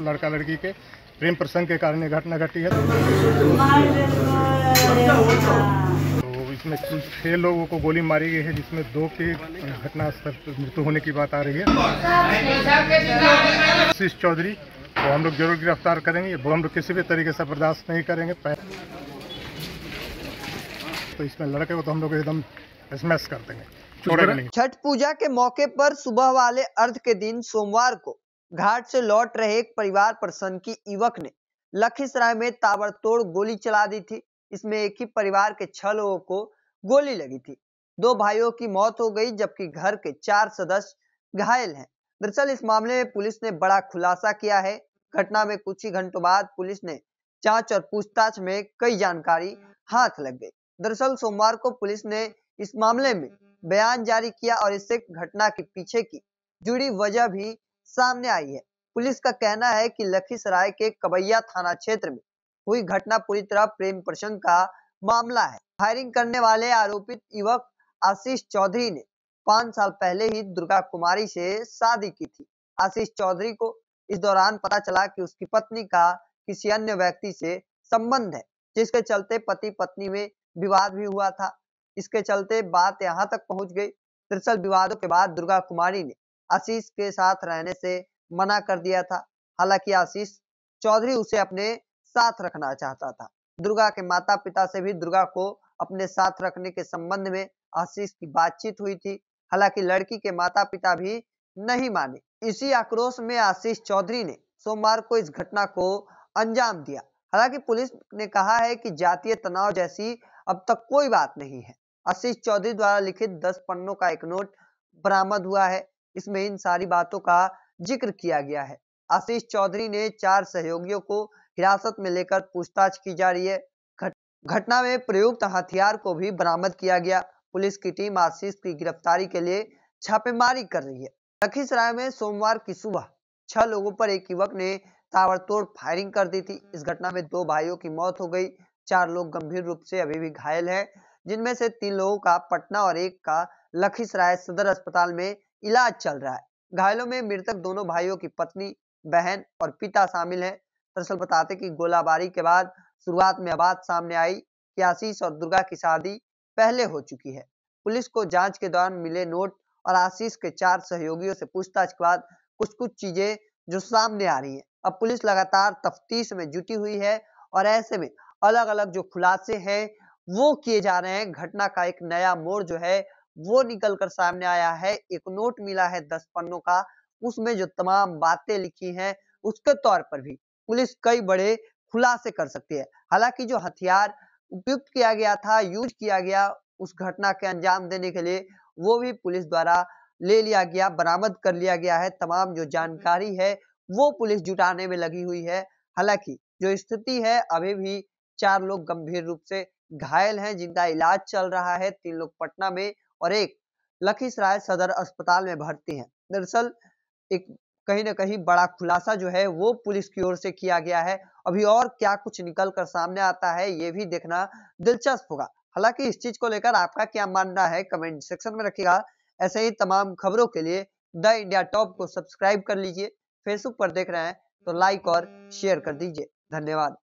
लड़का लड़की के प्रेम प्रसंग के कारण ये घटना घटी है। तो इसमें छह लोगों को गोली मारी गई है जिसमें दो की घटना स्थल पर मृत्यु होने की बात आ रही है। आशीष चौधरी को हम लोग ज़रूर गिरफ़्तार करेंगे। वो हम लोग किसी भी तरीके से बर्दाश्त नहीं करेंगे। तो इसमें लड़के को तो हम लोग एकदम स्मैश कर देंगे। छठ पूजा के मौके पर सुबह वाले अर्ध के दिन सोमवार को घाट से लौट रहे एक परिवार पर सनकी युवक ने लखीसराय में ताबड़तोड़ गोली चला दी थी। इसमें एक ही परिवार के छह लोगों को गोली लगी थी। दो भाइयों की मौत हो गई, जबकि घर के चार सदस्य घायल हैं। दरअसल इस मामले में पुलिस ने बड़ा खुलासा किया है। घटना में कुछ ही घंटों बाद पुलिस ने जाँच और पूछताछ में कई जानकारी हाथ लग गई। दरअसल सोमवार को पुलिस ने इस मामले में बयान जारी किया और इससे घटना के पीछे की जुड़ी वजह भी सामने आई है। पुलिस का कहना है कि लखीसराय के कबैया थाना क्षेत्र में हुई घटना पूरी तरह प्रेम प्रसंग का मामला है। फायरिंग करने वाले आरोपित युवक आशीष चौधरी ने पाँच साल पहले ही दुर्गा कुमारी से शादी की थी। आशीष चौधरी को इस दौरान पता चला कि उसकी पत्नी का किसी अन्य व्यक्ति से संबंध है, जिसके चलते पति पत्नी में विवाद भी हुआ था। इसके चलते बात यहाँ तक पहुँच गई। दरअसल विवादों के बाद दुर्गा कुमारी ने आशीष के साथ रहने से मना कर दिया था। हालाँकि आशीष चौधरी उसे अपने साथ रखना चाहता था। दुर्गा के माता पिता से भी दुर्गा को अपने साथ रखने के संबंध में आशीष की बातचीत हुई थी। हालाँकि लड़की के माता पिता भी नहीं माने। इसी आक्रोश में आशीष चौधरी ने सोमवार को इस घटना को अंजाम दिया। हालाँकि पुलिस ने कहा है कि जातीय तनाव जैसी अब तक कोई बात नहीं है। आशीष चौधरी द्वारा लिखित दस पन्नों का एक नोट बरामद हुआ है। इसमें इन सारी बातों का ज़िक्र किया गया है। आशीष चौधरी ने चार सहयोगियों को हिरासत में लेकर पूछताछ की जा रही है। घटना में प्रयुक्त हथियार को भी बरामद किया गया। पुलिस की टीम आशीष की गिरफ्तारी के लिए छापेमारी कर रही है। लखीसराय में सोमवार की सुबह छह लोगों पर एक युवक ने ताबड़तोड़ फायरिंग कर दी थी। इस घटना में दो भाइयों की मौत हो गई। चार लोग गंभीर रूप से अभी भी घायल हैं, जिनमें से तीन लोगों का पटना और एक का लखीसराय सदर अस्पताल में इलाज चल रहा है। घायलों में मृतक दोनों भाइयों की पत्नी, बहन और पिता शामिल है। दरअसल बताते कि गोलाबारी के बाद शुरुआत में बात सामने आई कि आशीष और दुर्गा की शादी पहले हो चुकी है। पुलिस को जाँच के दौरान मिले नोट और आशीष के चार सहयोगियों से पूछताछ के बाद कुछ कुछ चीज़ें जो सामने आ रही है। अब पुलिस लगातार तफ्तीश में जुटी हुई है और ऐसे में अलग अलग जो खुलासे हैं वो किए जा रहे हैं। घटना का एक नया मोड़ जो है वो निकल कर सामने आया है, एक नोट मिला है दस पन्नों का, उसमें जो तमाम बातें लिखी हैं, उसके तौर पर भी पुलिस कई बड़े खुलासे कर सकती है। हालाँकि जो हथियार उपयुक्त किया गया था, यूज़ किया गया उस घटना के अंजाम देने के लिए, वो भी पुलिस द्वारा ले लिया गया, बरामद कर लिया गया है। तमाम जो जानकारी है, वो पुलिस जुटाने में लगी हुई है। हालाँकि जो स्थिति है, अभी भी चार लोग गंभीर रूप से घायल हैं, जिनका इलाज चल रहा है। तीन लोग पटना में और एक लखीसराय सदर अस्पताल में भर्ती हैं। दरअसल एक कहीं ना कहीं बड़ा खुलासा जो है वो पुलिस की ओर से किया गया है। अभी और क्या कुछ निकल कर सामने आता है ये भी देखना दिलचस्प होगा। हालाँकि इस चीज़ को लेकर आपका क्या मानना है कमेंट सेक्शन में रखिएगा। ऐसे ही तमाम खबरों के लिए द इंडिया टॉप को सब्सक्राइब कर लीजिए। फेसबुक पर देख रहे हैं तो लाइक और शेयर कर दीजिए। धन्यवाद।